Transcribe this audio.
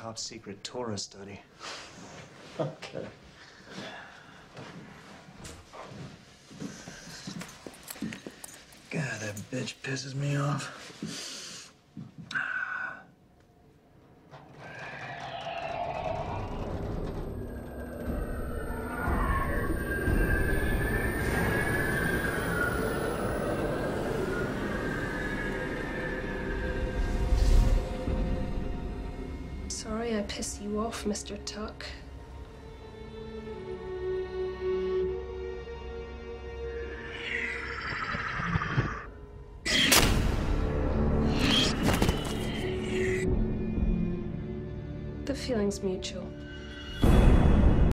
top secret Torah study. Okay. God, that bitch pisses me off. Sorry I pissed you off, Mr. Tuck. The feeling's mutual.